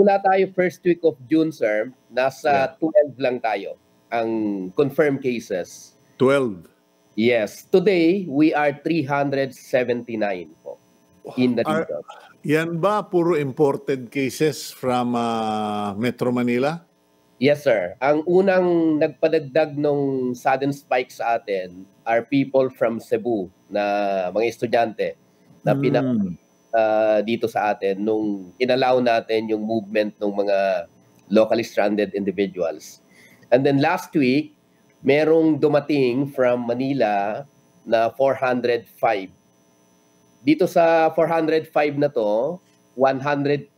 Simula tayo first week of June, sir, nasa 12 lang tayo ang confirmed cases. 12. Yes. Today, we are 379 po in the Are- region. Yan ba puro imported cases from ah, Metro Manila? Yes, sir. Ang unang nagpadagdag nung sudden spike sa atin are people from Cebu na mga estudyante na pinak Hmm. Ah, dito sa atin nung inalaw natin yung movement ng mga locally stranded individuals. And then last week, merong dumating from Manila na 405. Dito sa 405 na to, 120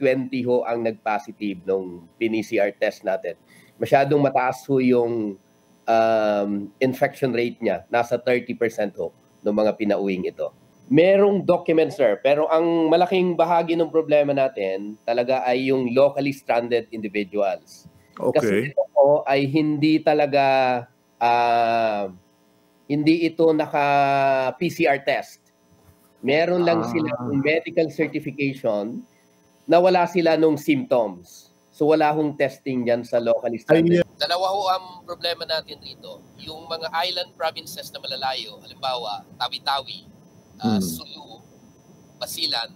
ho ang nag-positive nung PCR test natin. Masyadong mataas ho yung um, infection rate niya. Nasa 30% ho ng mga pinauwing ito. Merong document, sir. Pero ang malaking bahagi ng problema natin talaga ay yung locally stranded individuals. Kasi Okay. ito po ay hindi talaga ah, hindi ito naka PCR test. Meron lang Ah. silang medical certification na wala sila nung symptoms. So wala hong testing diyan sa locally stranded. Dalawa ho ang problema natin rito. Yung mga island provinces na malalayo, halimbawa, Tawi-Tawi, uh, Hmm. Sulu, Basilan,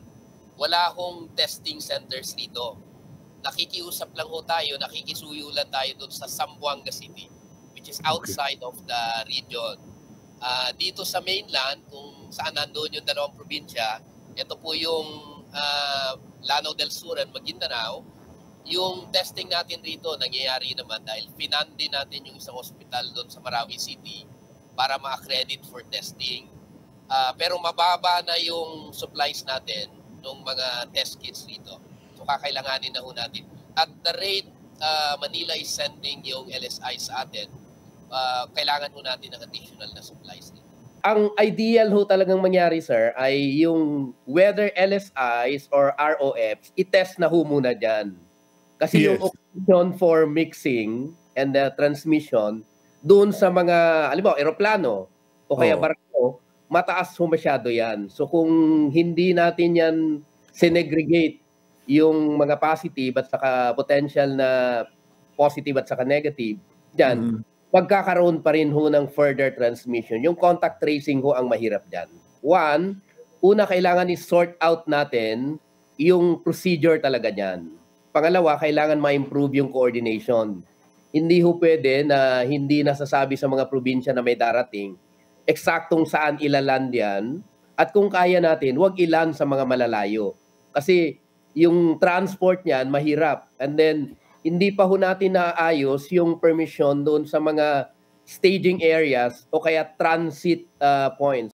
wala hong testing centers rito. Nakikiusap lang ho tayo, nakikisuyo lang tayo doon sa Zamboanga City, which is outside of the region. Ah, dito sa mainland, kung saan nandoon yung dalawang probinsya, ito po yung ah, Lanao del Sur and Maguindanao, yung testing natin rito nangyayari naman dahil finande natin yung isang hospital doon sa Marawi City para ma-accredit for testing. Ah, pero mababa na yung supplies natin ng mga test kits rito. So kakailanganin na ho natin. At the rate ah, Manila is sending yung LSI sa atin, ah, kailangan ho natin ng additional na supplies dito. Ang ideal ho talagang mangyari sir ay yung whether LSIs or ROFs, i-test na ho muna diyan. Kasi yung Yes. occasion for mixing and the transmission doon sa mga halimbawa eroplano o kaya Oo. barko, mataas ho masyado 'yan. So kung hindi natin 'yan sinegregate yung mga positive at saka potential na positive at saka negative diyan, Mhm. magkakaroon pa rin ho ng further transmission. Yung contact tracing ho ang mahirap dyan. One, una kailangan i-sort out natin yung procedure talaga dyan. Pangalawa, kailangan ma-improve yung coordination. Hindi ho pwede na hindi nasasabi sa mga probinsya na may darating eksaktong saan ilaland yan at kung kaya natin, wag ilan sa mga malalayo. Kasi yung transport niyan mahirap. And then hindi pa ho natin naayos yung permission doon sa mga staging areas o kaya transit uh, points